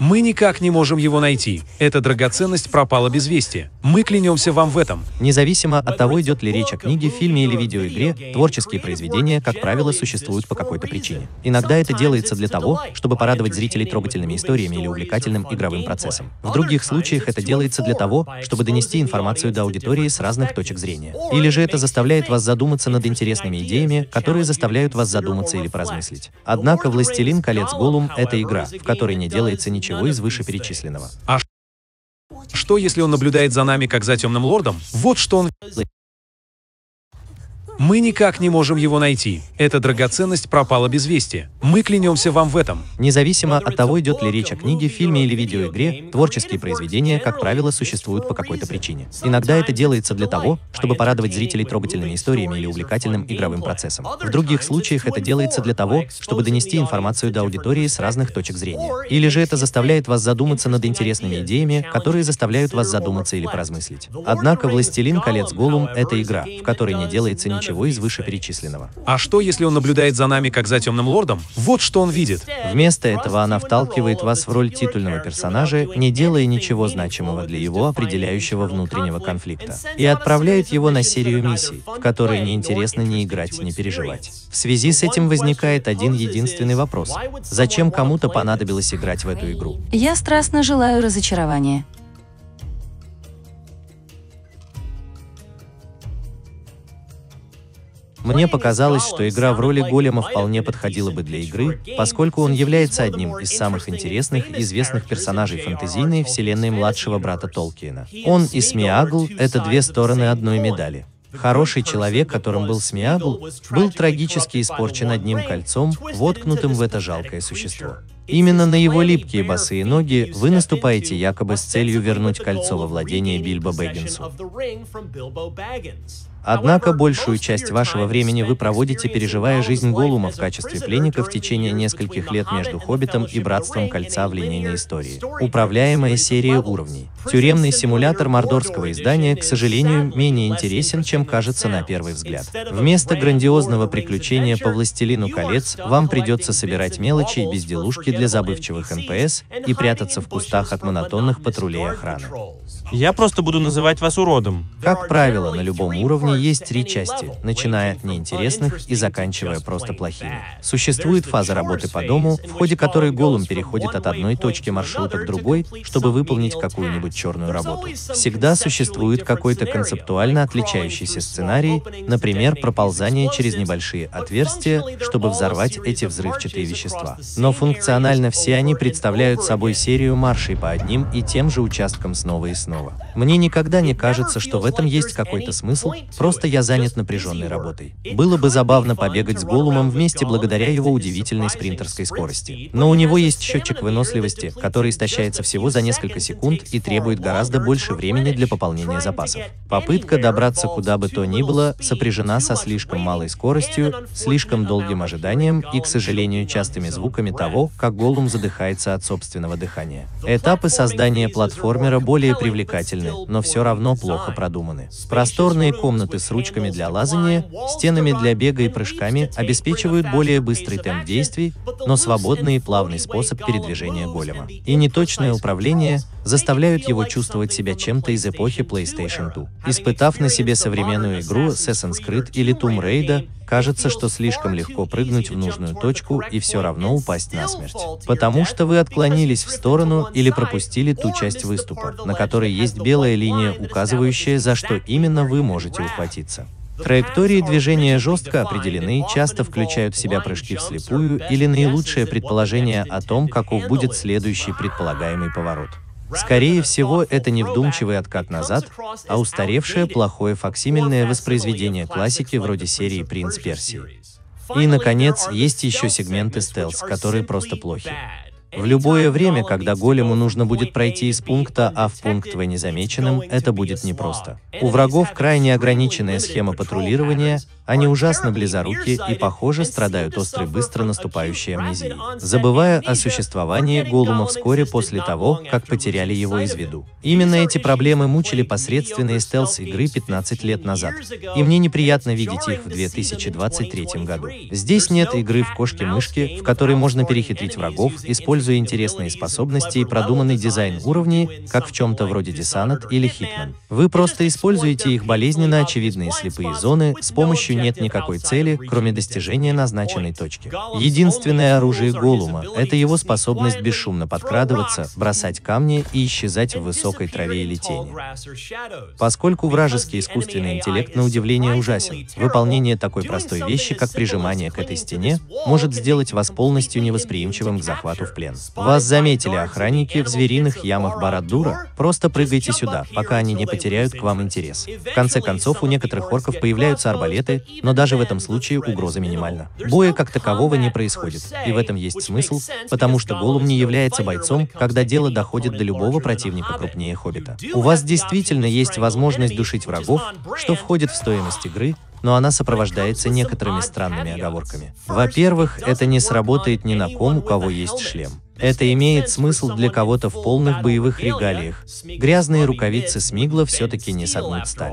Мы никак не можем его найти. Эта драгоценность пропала без вести. Мы клянемся вам в этом. Независимо от того, идет ли речь о книге, фильме или видеоигре, творческие произведения, как правило, существуют по какой-то причине. Иногда это делается для того, чтобы порадовать зрителей трогательными историями или увлекательным игровым процессом. В других случаях это делается для того, чтобы донести информацию до аудитории с разных точек зрения. Или же это заставляет вас задуматься над интересными идеями, которые заставляют вас задуматься или поразмыслить. Однако «Властелин колец Голум» — это игра, в которой не делается ничего ничего из вышеперечисленного. А что, если он наблюдает за нами, как за темным лордом? Вот что он... Мы никак не можем его найти. Эта драгоценность пропала без вести. Мы клянемся вам в этом. Независимо от того, идет ли речь о книге, фильме или видеоигре, творческие произведения, как правило, существуют по какой-то причине. Иногда это делается для того, чтобы порадовать зрителей трогательными историями или увлекательным игровым процессом. В других случаях это делается для того, чтобы донести информацию до аудитории с разных точек зрения. Или же это заставляет вас задуматься над интересными идеями, которые заставляют вас задуматься или поразмыслить. Однако «Властелин колец Голум» — это игра, в которой не делается ничего ничего из вышеперечисленного. А что, если он наблюдает за нами, как за темным лордом? Вот что он видит. Вместо этого она вталкивает вас в роль титульного персонажа, не делая ничего значимого для его определяющего внутреннего конфликта, и отправляет его на серию миссий, в которые неинтересно ни играть, ни переживать. В связи с этим возникает один единственный вопрос. Зачем кому-то понадобилось играть в эту игру? Я страстно желаю разочарования. Мне показалось, что игра в роли голема вполне подходила бы для игры, поскольку он является одним из самых интересных и известных персонажей фэнтезийной вселенной младшего брата Толкиена. Он и Смиагл — это две стороны одной медали. Хороший человек, которым был Смиагл, был трагически испорчен одним кольцом, воткнутым в это жалкое существо. Именно на его липкие босые ноги вы наступаете якобы с целью вернуть кольцо во владение Бильбо Бэггинсу. Однако большую часть вашего времени вы проводите, переживая жизнь Голлума в качестве пленника в течение нескольких лет между Хоббитом и Братством Кольца в линейной истории. Управляемая серия уровней. Тюремный симулятор мордорского издания, к сожалению, менее интересен, чем кажется на первый взгляд. Вместо грандиозного приключения по Властелину Колец, вам придется собирать мелочи и безделушки для забывчивых NPC и прятаться в кустах от монотонных патрулей охраны. Я просто буду называть вас уродом. Как правило, на любом уровне есть три части, начиная от неинтересных и заканчивая просто плохими. Существует фаза работы по дому, в ходе которой голым переходит от одной точки маршрута к другой, чтобы выполнить какую-нибудь черную работу. Всегда существует какой-то концептуально отличающийся сценарий, например, проползание через небольшие отверстия, чтобы взорвать эти взрывчатые вещества. Но функционально все они представляют собой серию маршей по одним и тем же участкам снова и снова снова. Мне никогда не кажется, что в этом есть какой-то смысл, просто я занят напряженной работой. Было бы забавно побегать с Голумом вместе благодаря его удивительной спринтерской скорости. Но у него есть счетчик выносливости, который истощается всего за несколько секунд и требует гораздо больше времени для пополнения запасов. Попытка добраться куда бы то ни было сопряжена со слишком малой скоростью, слишком долгим ожиданием и, к сожалению, частыми звуками того, как Голум задыхается от собственного дыхания. Этапы создания платформера более привлекательны привлекательны, но все равно плохо продуманы. Просторные комнаты с ручками для лазания, стенами для бега и прыжками обеспечивают более быстрый темп действий, но свободный и плавный способ передвижения голема. И неточное управление заставляют его чувствовать себя чем-то из эпохи PlayStation 2. Испытав на себе современную игру Assassin's Creed или Tomb Raider, Кажется, что слишком легко прыгнуть в нужную точку и все равно упасть на смерть. Потому что вы отклонились в сторону или пропустили ту часть выступа, на которой есть белая линия, указывающая, за что именно вы можете ухватиться. Траектории движения жестко определены, часто включают в себя прыжки вслепую или наилучшее предположение о том, каков будет следующий предполагаемый поворот. Скорее всего, это не вдумчивый откат назад, а устаревшее плохое факсимильное воспроизведение классики вроде серии «Принц Персии». И, наконец, есть еще сегменты стелс, которые просто плохи. В любое время, когда голему нужно будет пройти из пункта А в пункт В незамеченным, это будет непросто. У врагов крайне ограниченная схема патрулирования, они ужасно близоруки и, похоже, страдают острой быстро наступающей амнезией, забывая о существовании Голума вскоре после того, как потеряли его из виду. Именно эти проблемы мучили посредственные стелс-игры 15 лет назад, и мне неприятно видеть их в 2023 году. Здесь нет игры в кошки-мышки, в которой можно перехитрить врагов, используя используя интересные способности и продуманный дизайн уровней, как в чем-то вроде Десанат или Хитман. Вы просто используете их болезненно очевидные слепые зоны, с помощью нет никакой цели, кроме достижения назначенной точки. Единственное оружие Голума — это его способность бесшумно подкрадываться, бросать камни и исчезать в высокой траве или тени. Поскольку вражеский искусственный интеллект на удивление ужасен, выполнение такой простой вещи, как прижимание к этой стене, может сделать вас полностью невосприимчивым к захвату в плен. Вас заметили охранники в звериных ямах Барадура? Просто прыгайте сюда, пока они не потеряют к вам интерес. В конце концов, у некоторых орков появляются арбалеты, но даже в этом случае угроза минимальна. Боя как такового не происходит, и в этом есть смысл, потому что Голум не является бойцом, когда дело доходит до любого противника крупнее Хоббита. У вас действительно есть возможность душить врагов, что входит в стоимость игры, но она сопровождается некоторыми странными оговорками. Во-первых, это не сработает ни на ком, у кого есть шлем. Это имеет смысл для кого-то в полных боевых регалиях. Грязные рукавицы Смигла все-таки не согнут сталь.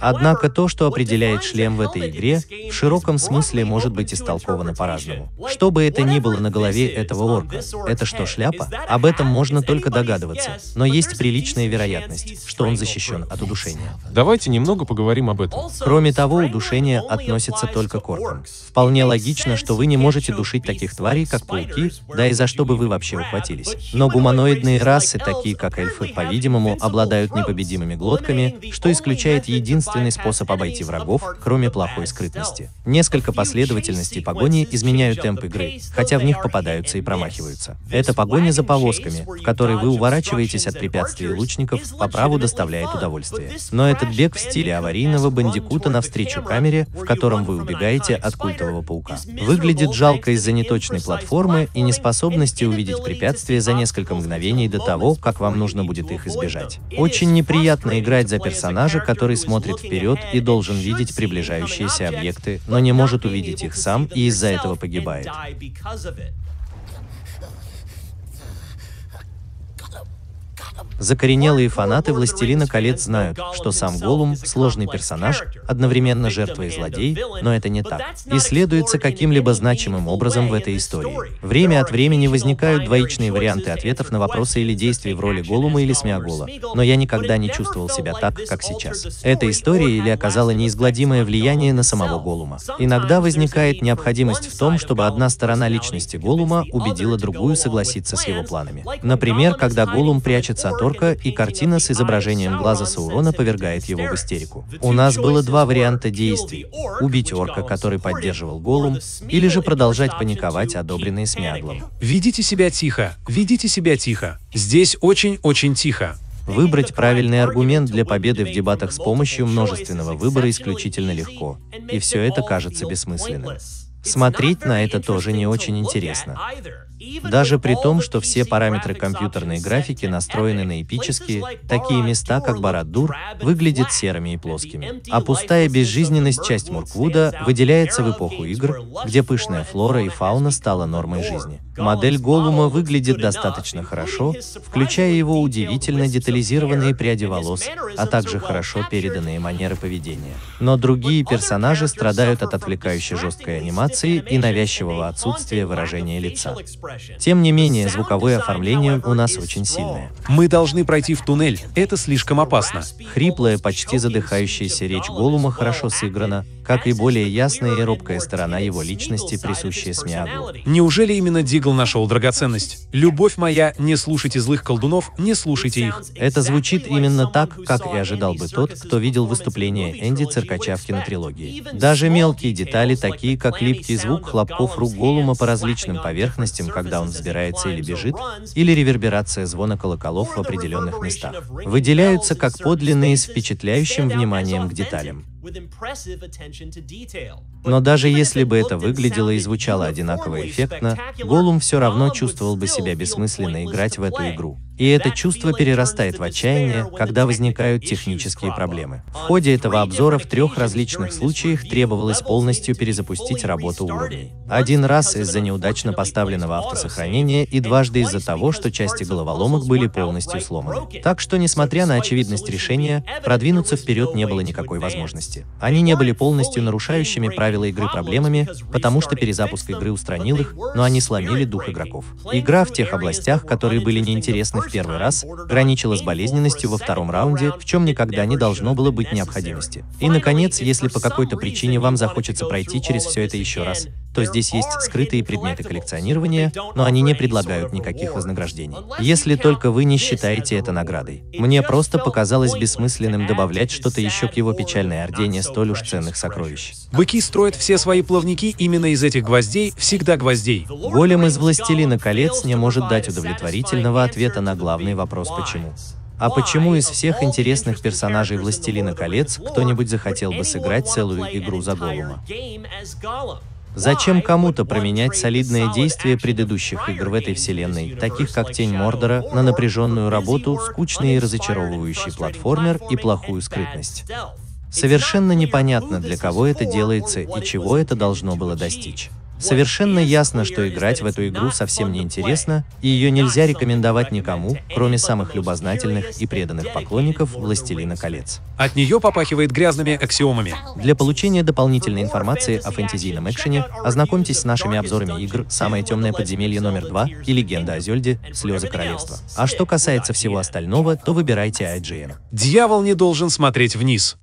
Однако то, что определяет шлем в этой игре, в широком смысле может быть истолковано по-разному. Что бы это ни было на голове этого орка, это что, шляпа? Об этом можно только догадываться, но есть приличная вероятность, что он защищен от удушения. Давайте немного поговорим об этом. Кроме того, удушение относится только к оркам. Вполне логично, что вы не можете душить таких тварей, как пауки, да и за что бы вы вообще ухватились. Но гуманоидные расы, такие как эльфы, по-видимому, обладают непобедимыми глотками, что исключает единственное единственный способ обойти врагов, кроме плохой скрытности. Несколько последовательностей погони изменяют темп игры, хотя в них попадаются и промахиваются. Это погоня за повозками, в которой вы уворачиваетесь от препятствий лучников, по праву доставляет удовольствие. Но этот бег в стиле аварийного бандикута навстречу камере, в котором вы убегаете от культового паука. Выглядит жалко из-за неточной платформы и неспособности увидеть препятствия за несколько мгновений до того, как вам нужно будет их избежать. Очень неприятно играть за персонажа, который смотрит смотрит вперед и должен видеть приближающиеся объекты, но не может увидеть их сам и из-за этого погибает. Закоренелые фанаты «Властелина колец» знают, что сам Голум — сложный персонаж, одновременно жертва и злодей, но это не так. Исследуется каким-либо значимым образом в этой истории. Время от времени возникают двоичные варианты ответов на вопросы или действий в роли Голума или Смиагола, но я никогда не чувствовал себя так, как сейчас. Эта история или оказала неизгладимое влияние на самого Голума. Иногда возникает необходимость в том, чтобы одна сторона личности Голума убедила другую согласиться с его планами. Например, когда Голум прячется от орка, и картина с изображением глаза Саурона повергает его в истерику. У нас было два варианта действий. Убить орка, который поддерживал Голум, или же продолжать паниковать, одобренные Смяглом. Ведите себя тихо, ведите себя тихо. Здесь очень-очень тихо. Выбрать правильный аргумент для победы в дебатах с помощью множественного выбора исключительно легко, и все это кажется бессмысленным. Смотреть на это тоже не очень интересно. Даже при том, что все параметры компьютерной графики настроены на эпические, такие места, как Барад-Дур, выглядят серыми и плоскими. А пустая безжизненность часть Мурквуда выделяется в эпоху игр, где пышная флора и фауна стала нормой жизни. Модель Голума выглядит достаточно хорошо, включая его удивительно детализированные пряди волос, а также хорошо переданные манеры поведения. Но другие персонажи страдают от отвлекающей жесткой анимации и навязчивого отсутствия выражения лица. Тем не менее, звуковое оформление у нас очень сильное. Мы должны пройти в туннель, это слишком опасно. Хриплая, почти задыхающаяся речь Голума хорошо сыграна, как и более ясная и робкая сторона его личности, присущая Смиагу. Неужели именно Дигл нашел драгоценность? Любовь моя, не слушайте злых колдунов, не слушайте их. Это звучит именно так, как и ожидал бы тот, кто видел выступление Энди Циркача в кинотрилогии. Даже мелкие детали, такие как липкий звук хлопков рук Голума по различным поверхностям, когда он взбирается или бежит, или реверберация звона колоколов в определенных местах, выделяются как подлинные с впечатляющим вниманием к деталям. Но даже если бы это выглядело и звучало одинаково эффектно, Голум все равно чувствовал бы себя бессмысленно играть в эту игру. И это чувство перерастает в отчаяние, когда возникают технические проблемы. В ходе этого обзора в трех различных случаях требовалось полностью перезапустить работу уровней. Один раз из-за неудачно поставленного автосохранения и дважды из-за того, что части головоломок были полностью сломаны. Так что, несмотря на очевидность решения, продвинуться вперед не было никакой возможности. Они не были полностью нарушающими правила игры проблемами, потому что перезапуск игры устранил их, но они сломили дух игроков. Игра в тех областях, которые были неинтересны в первый раз, граничила с болезненностью во втором раунде, в чем никогда не должно было быть необходимости. И, наконец, если по какой-то причине вам захочется пройти через все это еще раз, то здесь есть скрытые предметы коллекционирования, но они не предлагают никаких вознаграждений. Если только вы не считаете это наградой. Мне просто показалось бессмысленным добавлять что-то еще к его печальной орде не столь уж ценных сокровищ. Быки строят все свои плавники именно из этих гвоздей, всегда гвоздей. Голем из «Властелина колец» не может дать удовлетворительного ответа на главный вопрос «почему?». А почему из всех интересных персонажей «Властелина колец» кто-нибудь захотел бы сыграть целую игру за Голума? Зачем кому-то променять солидное действие предыдущих игр в этой вселенной, таких как Тень Мордора, на напряженную работу, скучный и разочаровывающий платформер и плохую скрытность? Совершенно непонятно, для кого это делается и чего это должно было достичь. Совершенно ясно, что играть в эту игру совсем не интересно, и ее нельзя рекомендовать никому, кроме самых любознательных и преданных поклонников «Властелина колец». От нее попахивает грязными аксиомами. Для получения дополнительной информации о фэнтезийном экшене ознакомьтесь с нашими обзорами игр «Самое темное подземелье номер 2» и «Легенда о Зельде. Слезы королевства». А что касается всего остального, то выбирайте IGN. Дьявол не должен смотреть вниз.